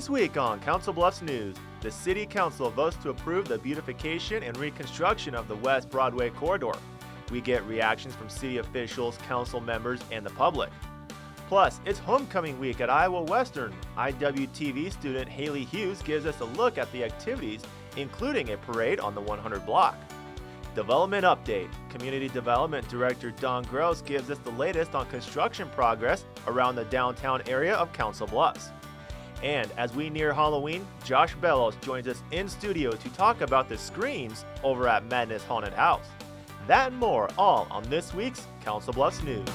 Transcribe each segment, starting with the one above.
This week on Council Bluffs News, the City Council votes to approve the beautification and reconstruction of the West Broadway corridor. We get reactions from city officials, council members, and the public. Plus, it's homecoming week at Iowa Western. IWTV student Haley Hughes gives us a look at the activities, including a parade on the 100 block. Development Update Community Development Director Don Gross gives us the latest on construction progress around the downtown area of Council Bluffs. And as we near Halloween, Josh Bellows joins us in studio to talk about the screams over at Madness Haunted House. That and more all on this week's Council Bluffs News.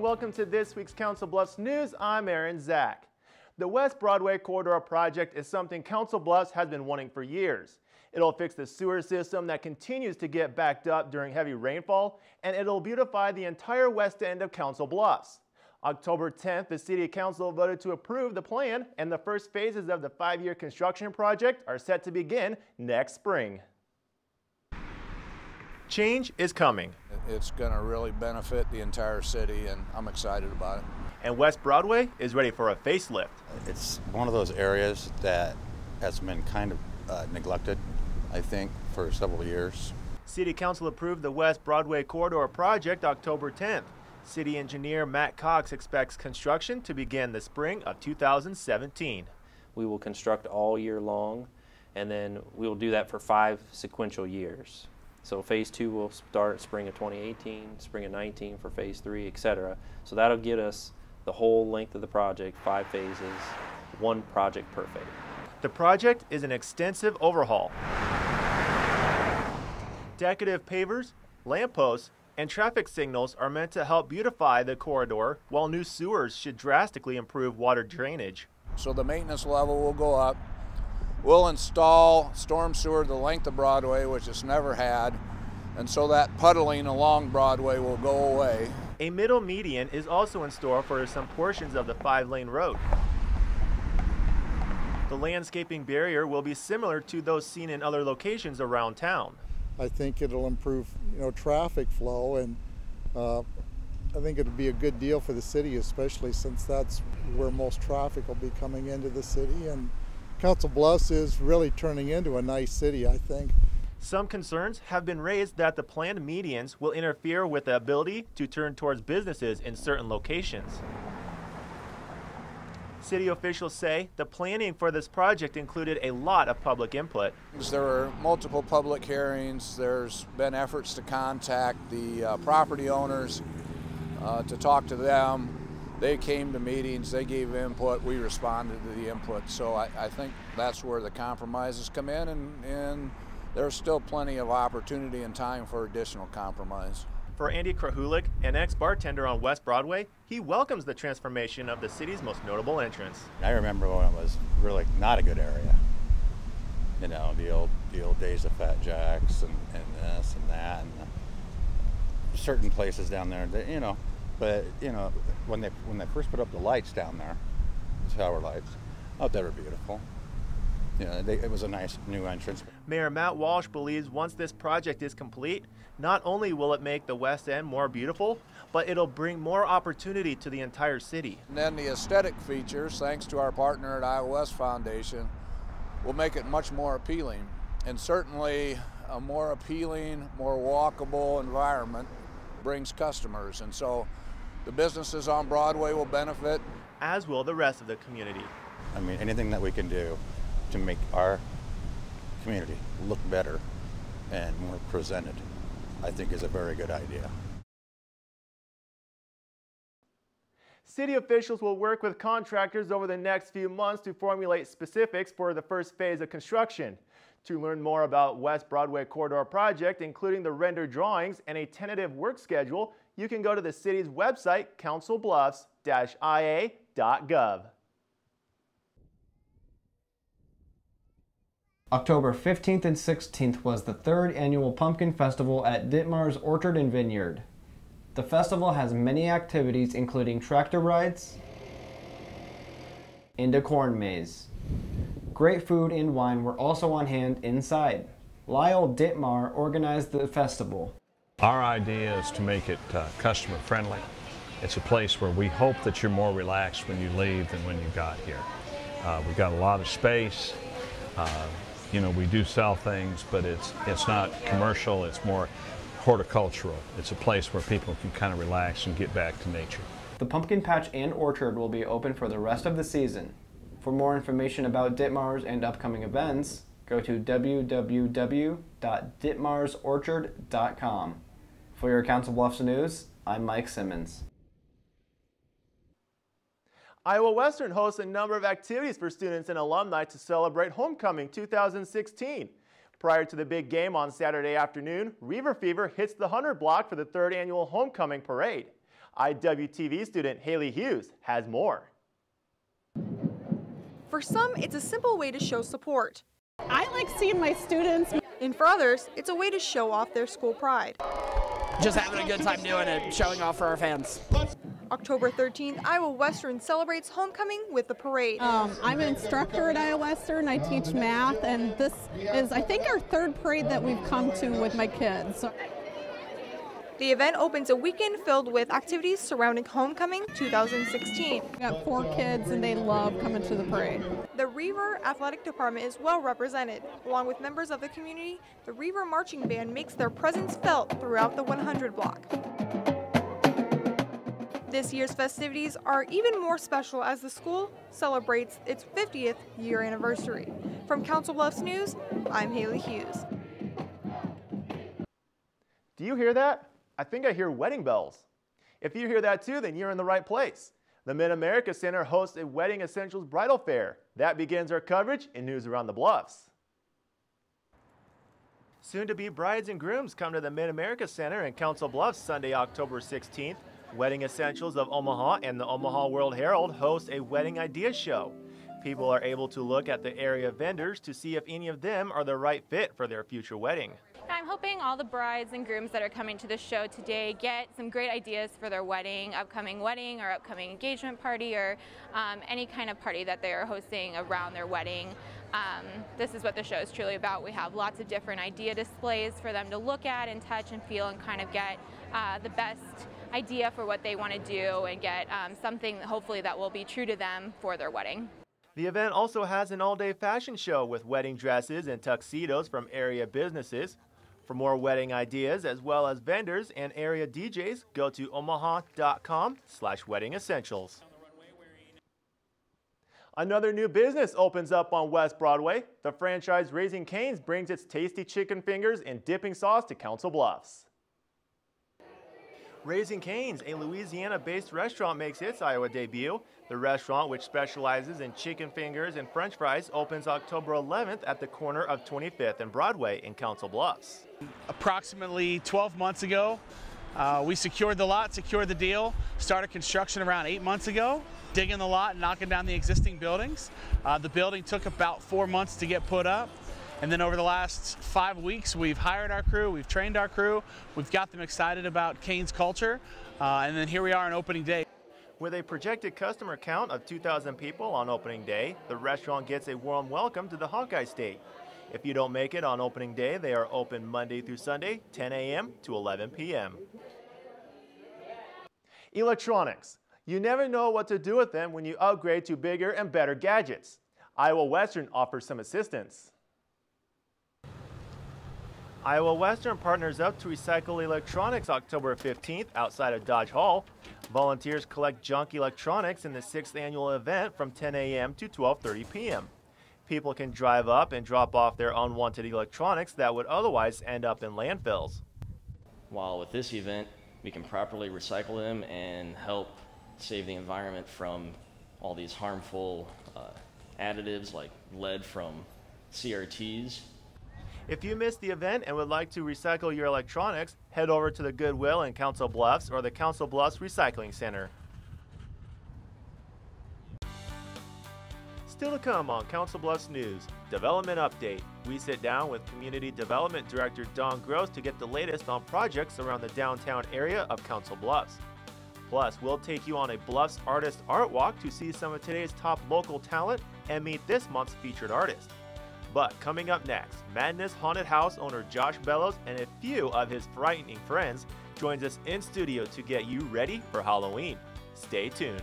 And welcome to this week's Council Bluffs News. I'm Aaron Zach. The West Broadway Corridor Project is something Council Bluffs has been wanting for years. It'll fix the sewer system that continues to get backed up during heavy rainfall, and it'll beautify the entire west end of Council Bluffs. October 10th, the City Council voted to approve the plan, and the first phases of the five-year construction project are set to begin next spring. Change is coming. It's going to really benefit the entire city, and I'm excited about it. and West Broadway is ready for a facelift. It's one of those areas that has been kind of uh, neglected, I think, for several years. City Council approved the West Broadway Corridor project October 10th. City engineer Matt Cox expects construction to begin the spring of 2017. We will construct all year long, and then we will do that for five sequential years. So phase two will start spring of 2018, spring of 19 for phase three, et cetera. So that'll get us the whole length of the project, five phases, one project per phase. The project is an extensive overhaul. Decorative pavers, lampposts, and traffic signals are meant to help beautify the corridor, while new sewers should drastically improve water drainage. So the maintenance level will go up. We'll install storm sewer the length of Broadway, which it's never had, and so that puddling along Broadway will go away. A middle median is also in store for some portions of the five lane road. The landscaping barrier will be similar to those seen in other locations around town. I think it'll improve, you know, traffic flow, and uh, I think it'll be a good deal for the city, especially since that's where most traffic will be coming into the city. And Council Bluffs is really turning into a nice city, I think. Some concerns have been raised that the planned medians will interfere with the ability to turn towards businesses in certain locations. City officials say the planning for this project included a lot of public input. There were multiple public hearings. There's been efforts to contact the uh, property owners uh, to talk to them. They came to meetings, they gave input, we responded to the input. So I, I think that's where the compromises come in, and, and there's still plenty of opportunity and time for additional compromise. For Andy Krahulik, an ex bartender on West Broadway, he welcomes the transformation of the city's most notable entrance. I remember when it was really not a good area. You know, the old the old days of Fat Jacks and, and this and that and certain places down there. That, you know, but you know when they when they first put up the lights down there, the tower lights, oh, they were beautiful. You know, they, it was a nice new entrance. Mayor Matt Walsh believes once this project is complete, not only will it make the West End more beautiful, but it'll bring more opportunity to the entire city. And then the aesthetic features, thanks to our partner at Iowa West Foundation, will make it much more appealing. And certainly a more appealing, more walkable environment brings customers. And so the businesses on Broadway will benefit. As will the rest of the community. I mean, anything that we can do to make our community look better and more presented, I think is a very good idea. City officials will work with contractors over the next few months to formulate specifics for the first phase of construction. To learn more about West Broadway Corridor Project, including the rendered drawings and a tentative work schedule, you can go to the city's website, councilbluffs-ia.gov. October 15th and 16th was the third annual Pumpkin Festival at Ditmar's Orchard and Vineyard. The festival has many activities including tractor rides and a corn maze. Great food and wine were also on hand inside. Lyle Ditmar organized the festival. Our idea is to make it uh, customer friendly. It's a place where we hope that you're more relaxed when you leave than when you got here. Uh, we've got a lot of space. Uh, you know, we do sell things, but it's it's not commercial. It's more horticultural. It's a place where people can kind of relax and get back to nature. The pumpkin patch and orchard will be open for the rest of the season. For more information about Ditmars and upcoming events, go to www.ditmarsorchard.com. For your Council Bluffs news, I'm Mike Simmons. Iowa Western hosts a number of activities for students and alumni to celebrate Homecoming 2016. Prior to the big game on Saturday afternoon, Reiver Fever hits the 100 block for the third annual Homecoming Parade. IWTV student Haley Hughes has more. For some, it's a simple way to show support. I like seeing my students. And for others, it's a way to show off their school pride. Just having a good time doing it, showing off for our fans. October 13th, Iowa Western celebrates homecoming with the parade. Um, I'm an instructor at Iowa Western. I teach math, and this is, I think, our third parade that we've come to with my kids. The event opens a weekend filled with activities surrounding Homecoming 2016. We got four kids and they love coming to the parade. The Reiver Athletic Department is well represented. Along with members of the community, the Reiver Marching Band makes their presence felt throughout the 100 block. This year's festivities are even more special as the school celebrates its 50th year anniversary. From Council Bluffs News, I'm Haley Hughes. Do you hear that? I think I hear wedding bells. If you hear that too, then you're in the right place. The Mid-America Center hosts a Wedding Essentials Bridal Fair. That begins our coverage in News Around the Bluffs. Soon to be brides and grooms come to the Mid-America Center in Council Bluffs Sunday, October 16th. Wedding Essentials of Omaha and the Omaha World Herald host a wedding idea show. People are able to look at the area vendors to see if any of them are the right fit for their future wedding. I'm hoping all the brides and grooms that are coming to the show today get some great ideas for their wedding, upcoming wedding or upcoming engagement party or um, any kind of party that they are hosting around their wedding. Um, this is what the show is truly about. We have lots of different idea displays for them to look at and touch and feel and kind of get uh, the best idea for what they want to do and get um, something hopefully that will be true to them for their wedding. The event also has an all-day fashion show with wedding dresses and tuxedos from area businesses. For more wedding ideas as well as vendors and area DJs, go to omaha.com slash wedding essentials. Another new business opens up on West Broadway. The franchise Raising Cane's brings its tasty chicken fingers and dipping sauce to Council Bluffs. Raising Cane's, a Louisiana-based restaurant, makes its Iowa debut. The restaurant, which specializes in chicken fingers and french fries, opens October 11th at the corner of 25th and Broadway in Council Bluffs. Approximately 12 months ago, uh, we secured the lot, secured the deal, started construction around eight months ago, digging the lot, knocking down the existing buildings. Uh, the building took about four months to get put up. And then over the last five weeks, we've hired our crew, we've trained our crew, we've got them excited about Cane's culture, uh, and then here we are on opening day. With a projected customer count of 2,000 people on opening day, the restaurant gets a warm welcome to the Hawkeye State. If you don't make it on opening day, they are open Monday through Sunday, 10 a.m. to 11 p.m. Electronics. You never know what to do with them when you upgrade to bigger and better gadgets. Iowa Western offers some assistance. Iowa Western partners up to recycle electronics October 15th outside of Dodge Hall. Volunteers collect junk electronics in the sixth annual event from 10 a.m. to 12:30 p.m. People can drive up and drop off their unwanted electronics that would otherwise end up in landfills. While with this event, we can properly recycle them and help save the environment from all these harmful uh, additives like lead from CRTs If you missed the event and would like to recycle your electronics, head over to the Goodwill in Council Bluffs or the Council Bluffs Recycling Center. Still to come on Council Bluffs News, Development Update. We sit down with Community Development Director Don Gross to get the latest on projects around the downtown area of Council Bluffs. Plus, we'll take you on a Bluffs Artist Art Walk to see some of today's top local talent and meet this month's featured artist. But coming up next, Madness Haunted House owner Josh Bellows and a few of his frightening friends joins us in studio to get you ready for Halloween. Stay tuned.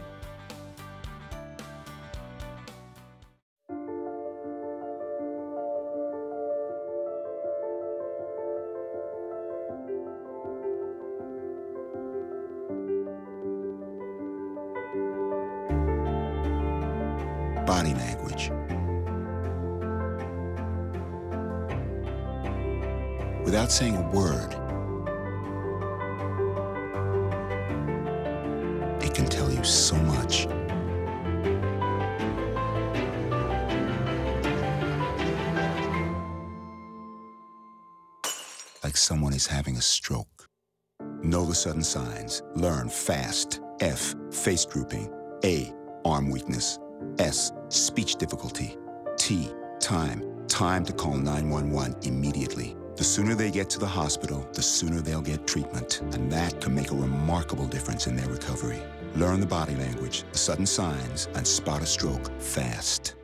Fast. F. Face drooping. A. Arm weakness. S. Speech difficulty. T. Time. Time to call 911 immediately. The sooner they get to the hospital, the sooner they'll get treatment. And that can make a remarkable difference in their recovery. Learn the body language, the sudden signs, and spot a stroke fast.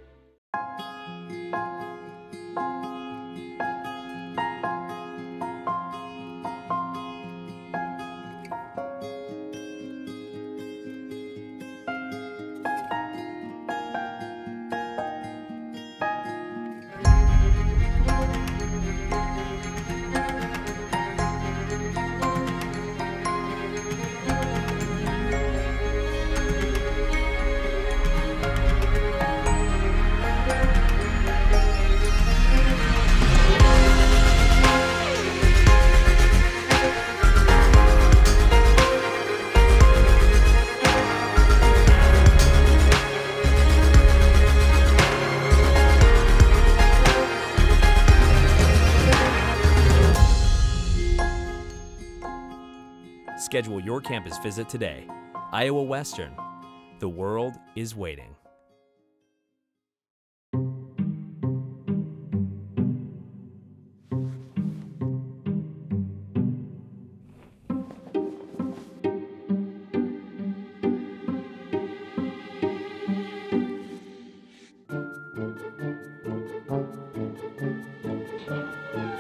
Schedule your campus visit today. Iowa Western. The world is waiting.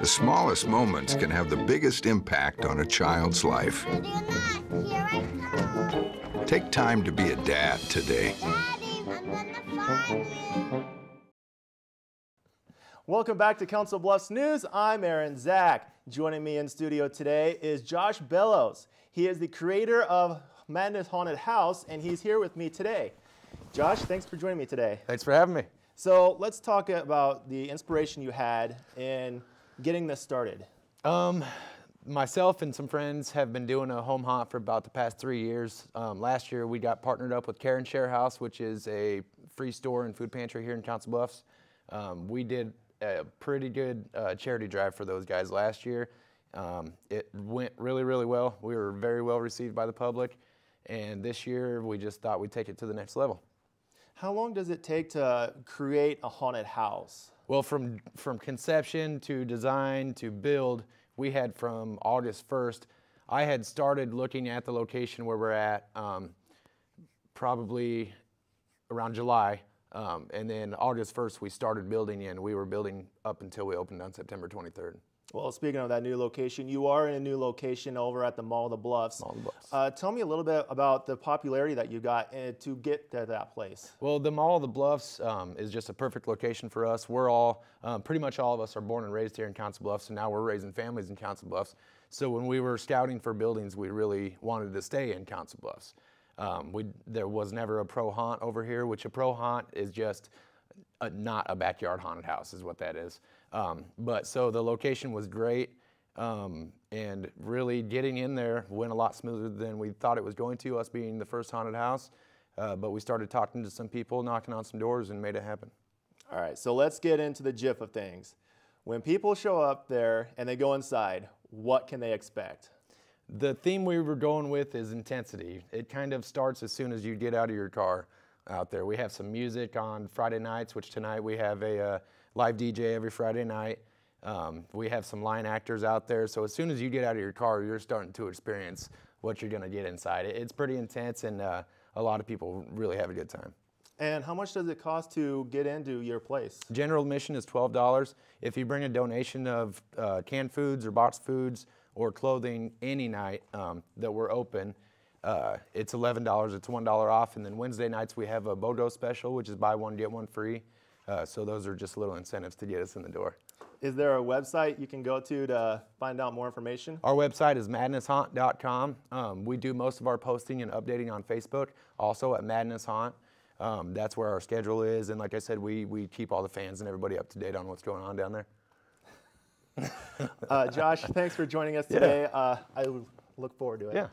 The smallest moments can have the biggest impact on a child's life. Take time to be a dad today. Welcome back to Council Bluffs News. I'm Aaron Zach. Joining me in studio today is Josh Bellows. He is the creator of Madness Haunted House, and he's here with me today. Josh, thanks for joining me today. Thanks for having me. So let's talk about the inspiration you had in getting this started. Um, myself and some friends have been doing a home haunt for about the past three years. Um, last year, we got partnered up with Karen Share House, which is a free store and food pantry here in Council Bluffs. Um, we did a pretty good uh, charity drive for those guys last year. Um, it went really, really well. We were very well received by the public. And this year, we just thought we'd take it to the next level. How long does it take to create a haunted house? Well, from, from conception to design to build, we had from August 1st. I had started looking at the location where we're at um, probably around July. Um, and then August 1st, we started building and we were building up until we opened on September 23rd. Well, speaking of that new location, you are in a new location over at the Mall of the Bluffs. Mall of the Bluffs. Uh, tell me a little bit about the popularity that you got uh, to get to that place. Well, the Mall of the Bluffs um, is just a perfect location for us. We're all, um, pretty much all of us are born and raised here in Council Bluffs, and now we're raising families in Council Bluffs. So when we were scouting for buildings, we really wanted to stay in Council Bluffs. Um, we, there was never a pro haunt over here, which a pro haunt is just a, not a backyard haunted house, is what that is. Um, but so the location was great. Um, and really getting in there went a lot smoother than we thought it was going to, us being the first haunted house. Uh, but we started talking to some people, knocking on some doors, and made it happen. All right, so let's get into the GIF of things. When people show up there and they go inside, what can they expect? The theme we were going with is intensity. It kind of starts as soon as you get out of your car out there. We have some music on Friday nights, which tonight we have a uh, live DJ every Friday night. Um, we have some line actors out there. So as soon as you get out of your car, you're starting to experience what you're going to get inside. It, It's pretty intense, and uh, a lot of people really have a good time. And how much does it cost to get into your place? General admission is $12. If you bring a donation of uh, canned foods or boxed foods or clothing any night um, that we're open, uh, it's $11. It's $1 off. And then Wednesday nights we have a BOGO special, which is buy one, get one free. Uh, so those are just little incentives to get us in the door. Is there a website you can go to to find out more information? Our website is madnesshaunt.com. Um, we do most of our posting and updating on Facebook, also at Madness Haunt. Um, that's where our schedule is, and like I said, we, we keep all the fans and everybody up to date on what's going on down there. uh, Josh, thanks for joining us today. Yeah. Uh, I look forward to it. Yeah.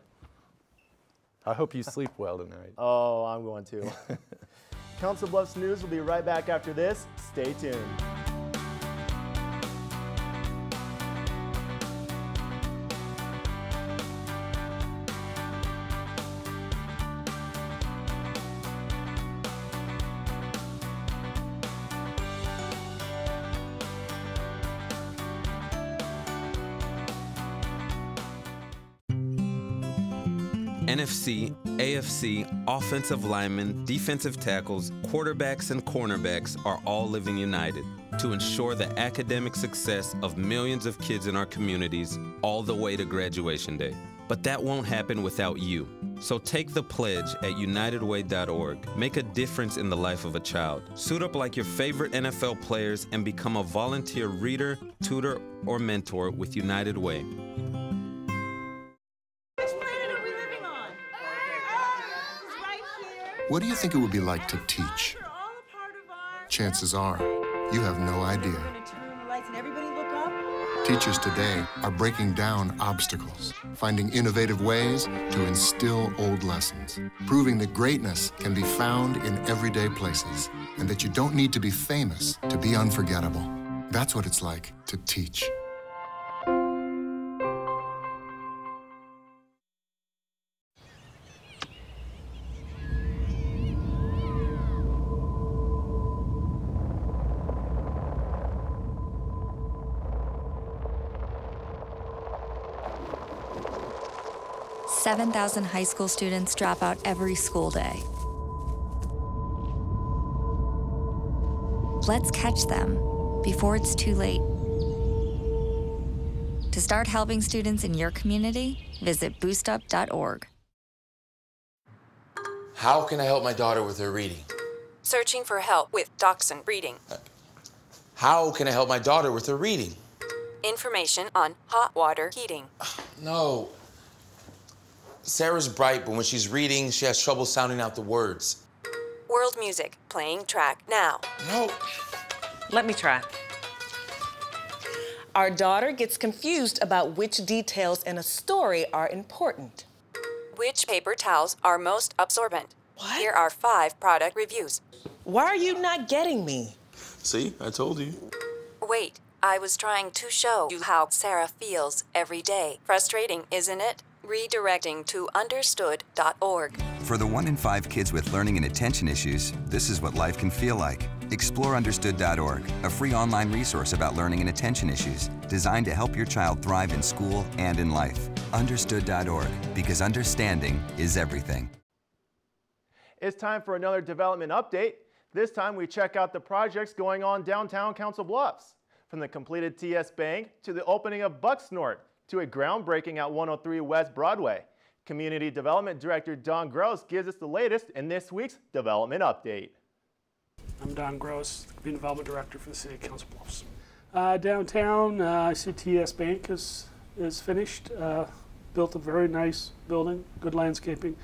I hope you sleep well tonight. oh, I'm going to. Council Bluffs News will be right back after this. Stay tuned. AFC, offensive linemen, defensive tackles, quarterbacks, and cornerbacks are all living united to ensure the academic success of millions of kids in our communities all the way to graduation day. But that won't happen without you. So take the pledge at unitedway.org. Make a difference in the life of a child. Suit up like your favorite NFL players and become a volunteer reader, tutor, or mentor with United Way. What do you think it would be like to teach? Chances are, you have no idea. Teachers today are breaking down obstacles, finding innovative ways to instill old lessons, proving that greatness can be found in everyday places, and that you don't need to be famous to be unforgettable. That's what it's like to teach. 7,000 high school students drop out every school day. Let's catch them before it's too late. To start helping students in your community, visit boostup.org. How can I help my daughter with her reading? Searching for help with Dachshund Reading. Uh, how can I help my daughter with her reading? Information on hot water heating. No, Sarah's bright, but when she's reading, she has trouble sounding out the words. World music, playing track now. No. Let me try. Our daughter gets confused about which details in a story are important. Which paper towels are most absorbent? What? Here are five product reviews. Why are you not getting me? See, I told you. Wait, I was trying to show you how Sarah feels every day. Frustrating, isn't it? Redirecting to understood.org. For the one in five kids with learning and attention issues, this is what life can feel like. Explore understood.org, a free online resource about learning and attention issues designed to help your child thrive in school and in life. Understood.org, because understanding is everything. It's time for another development update. This time we check out the projects going on downtown Council Bluffs. From the completed TS Bank to the opening of Bucksnort to a groundbreaking at 103 West Broadway. Community Development Director Don Gross gives us the latest in this week's development update. I'm Don Gross, Community Development Director for the City of Council Bluffs. Uh, downtown, uh, CTS Bank is, is finished. Uh, built a very nice building, good landscaping,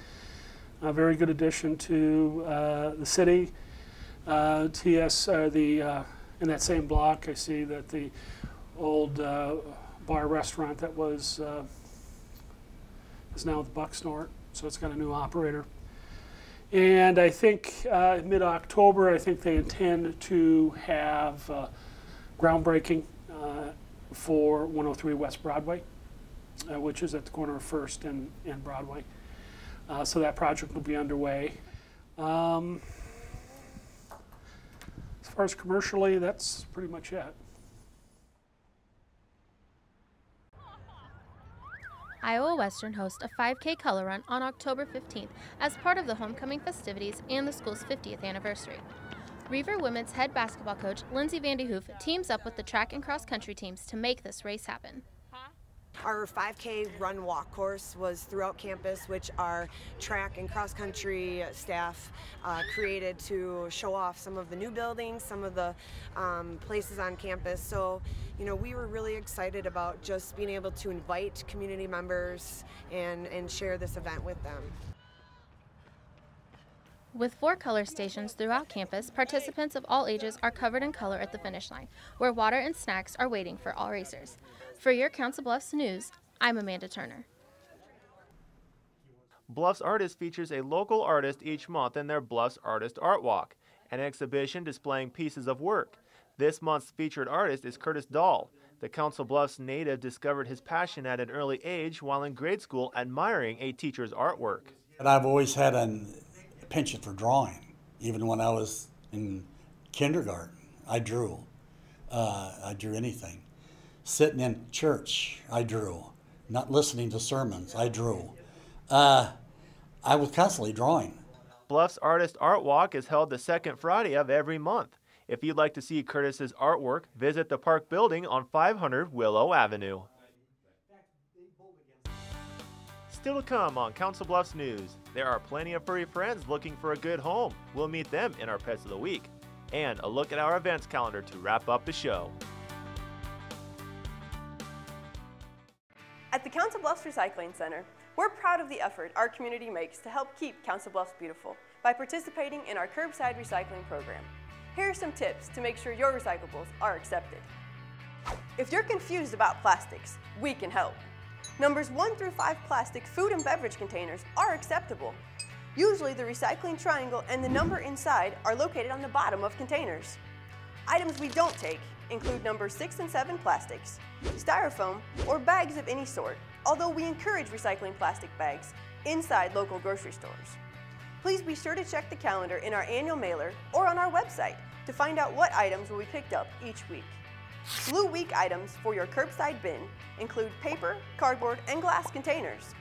a very good addition to uh, the city. Uh, TS, uh, the in that same block, I see that the old bar restaurant that was uh, is now the Bucksnort, so it's got a new operator. And I think uh, mid-October, I think they intend to have uh, groundbreaking. for 103 West Broadway, uh, which is at the corner of First and, and Broadway. Uh, so that project will be underway. Um, as far as commercially, that's pretty much it. Iowa Western hosts a 5K color run on October 15th as part of the homecoming festivities and the school's 50th anniversary. Reiver women's head basketball coach Lindsay Vanderhoof teams up with the track and cross country teams to make this race happen. Our 5K run walk course was throughout campus, which our track and cross country staff uh, created to show off some of the new buildings, some of the um, places on campus. So, you know, we were really excited about just being able to invite community members and, and share this event with them. With four color stations throughout campus, participants of all ages are covered in color at the finish line, where water and snacks are waiting for all racers. For your Council Bluffs News, I'm Amanda Turner. Bluffs Artist features a local artist each month in their Bluffs Artist Art Walk, an exhibition displaying pieces of work. This month's featured artist is Curtis Dahl. The Council Bluffs native discovered his passion at an early age while in grade school admiring a teacher's artwork. And I've always had an penchant for drawing. Even when I was in kindergarten, I drew. Uh, I drew anything. Sitting in church, I drew. Not listening to sermons, I drew. Uh, I was constantly drawing. Bluffs Artist Art Walk is held the second Friday of every month. If you'd like to see Curtis's artwork, visit the park building on 500 Willow Avenue. Still to come on Council Bluffs News, there are plenty of furry friends looking for a good home. We'll meet them in our Pets of the Week. And a look at our events calendar to wrap up the show. At the Council Bluffs Recycling Center, we're proud of the effort our community makes to help keep Council Bluffs beautiful by participating in our curbside recycling program. Here are some tips to make sure your recyclables are accepted. If you're confused about plastics, we can help. Numbers 1 through 5 plastic food and beverage containers are acceptable. Usually the recycling triangle and the number inside are located on the bottom of containers. Items we don't take include numbers 6 and 7 plastics, styrofoam, or bags of any sort, although we encourage recycling plastic bags inside local grocery stores. Please be sure to check the calendar in our annual mailer or on our website to find out what items will be picked up each week. Blue Week items for your curbside bin include paper, cardboard, and glass containers.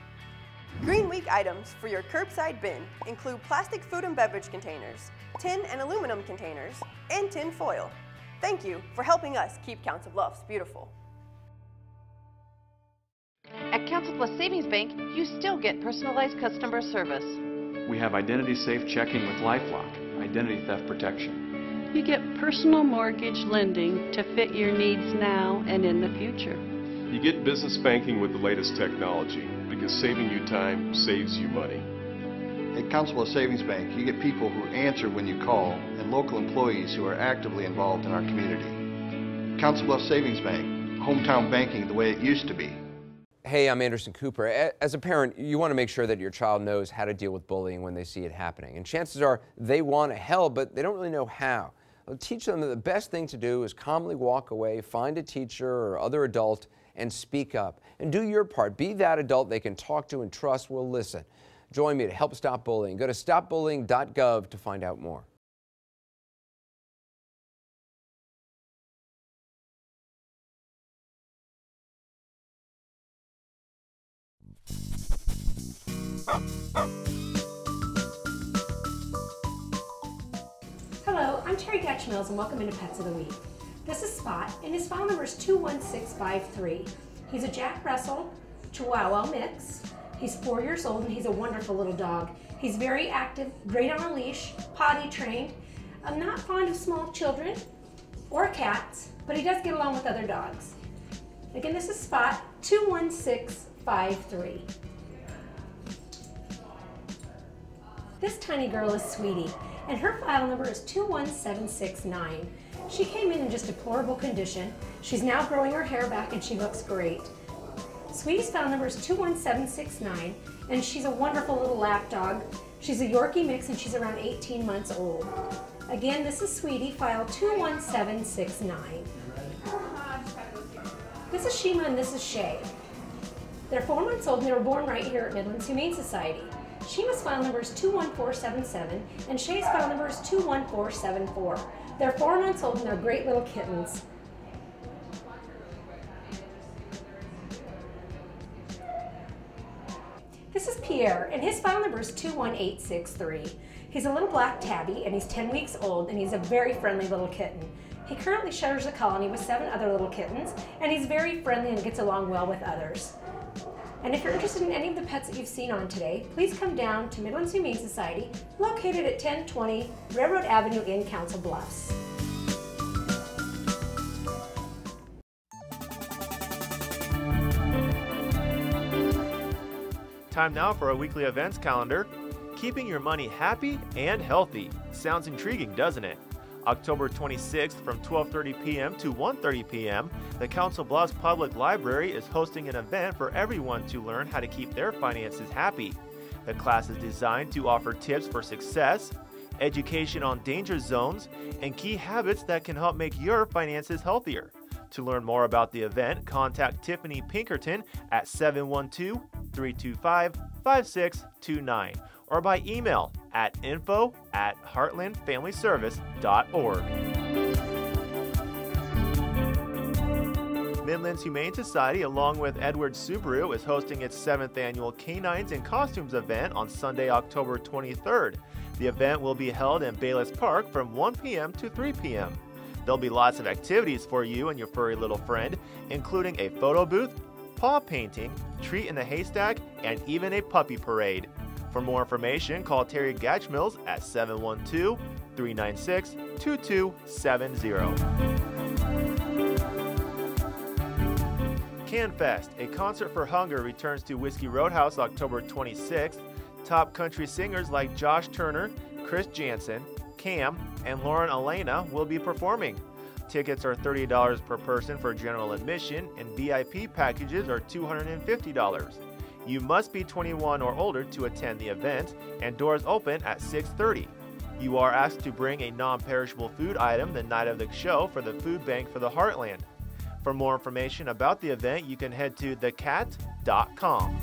Green Week items for your curbside bin include plastic food and beverage containers, tin and aluminum containers, and tin foil. Thank you for helping us keep Council Bluffs beautiful. At Council Bluffs Savings Bank, you still get personalized customer service. We have identity safe checking with LifeLock, identity theft protection. You get personal mortgage lending to fit your needs now and in the future. You get business banking with the latest technology because saving you time saves you money. At Council Bluffs Savings Bank, you get people who answer when you call and local employees who are actively involved in our community. Council Bluffs Savings Bank, hometown banking the way it used to be. Hey, I'm Anderson Cooper. As a parent, you want to make sure that your child knows how to deal with bullying when they see it happening. And chances are they want to help, but they don't really know how. Teach them that the best thing to do is calmly walk away, find a teacher or other adult, and speak up. And do your part. Be that adult they can talk to and trust will listen. Join me to help stop bullying. Go to stopbullying.gov to find out more. I'm Terry Dutch Mills and welcome into Pets of the Week. This is Spot and his file number is 21653. He's a Jack Russell Chihuahua mix. He's four years old and he's a wonderful little dog. He's very active, great on a leash, potty trained. I'm not fond of small children or cats, but he does get along with other dogs. Again, this is Spot 21653. This tiny girl is Sweetie, and her file number is 21769. She came in in just deplorable condition. She's now growing her hair back and she looks great. Sweetie's file number is 21769, and she's a wonderful little lap dog. She's a Yorkie mix and she's around 18 months old. Again, this is Sweetie, file 21769. This is Shima and this is Shay. They're four months old and they were born right here at Midlands Humane Society. Shima's file number is 21477 and Shay's file number is 21474. They're four months old and they're great little kittens. This is Pierre, and his file number is 21863. He's a little black tabby, and he's 10 weeks old, and he's a very friendly little kitten. He currently shares a colony with seven other little kittens, and he's very friendly and gets along well with others. And if you're interested in any of the pets that you've seen on today, please come down to Midlands Humane Society, located at 1020 Railroad Avenue in Council Bluffs. Time now for our weekly events calendar. Keeping your money happy and healthy. Sounds intriguing, doesn't it? October 26th from 12:30 p.m. to 1:30 p.m., the Council Bluffs Public Library is hosting an event for everyone to learn how to keep their finances happy. The class is designed to offer tips for success, education on danger zones, and key habits that can help make your finances healthier. To learn more about the event, contact Tiffany Pinkerton at 712 325 5629 or by email at info at heartlandfamilyservice.org. Midlands Humane Society, along with Edward Subaru, is hosting its seventh annual Canines in Costumes event on Sunday, October 23rd. The event will be held in Bayless Park from 1 p.m. to 3 p.m. There'll be lots of activities for you and your furry little friend, including a photo booth, paw painting, treat in the haystack, and even a puppy parade. For more information, call Terry Gatchmills at 712 396 2270. CanFest, a concert for hunger, returns to Whiskey Roadhouse October 26th. Top country singers like Josh Turner, Chris Janson, Cam, and Lauren Alaina will be performing. Tickets are $30 per person for general admission, and VIP packages are $250. You must be 21 or older to attend the event, and doors open at 6:30. You are asked to bring a non-perishable food item the night of the show for the food bank for the Heartland. For more information about the event, you can head to thecat.com.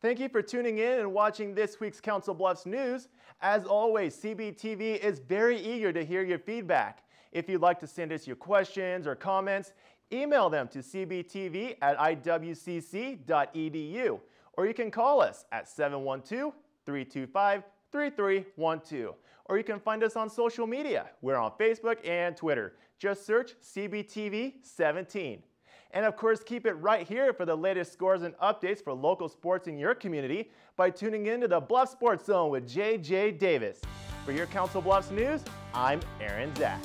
Thank you for tuning in and watching this week's Council Bluffs News. As always, CBTV is very eager to hear your feedback. If you'd like to send us your questions or comments, email them to cbtv at iwcc.edu or you can call us at 712 325 3312. Or you can find us on social media. We're on Facebook and Twitter. Just search CBTV17. And of course, keep it right here for the latest scores and updates for local sports in your community by tuning in to the Bluff Sports Zone with JJ Davis. For your Council Bluffs news, I'm Aaron Zach.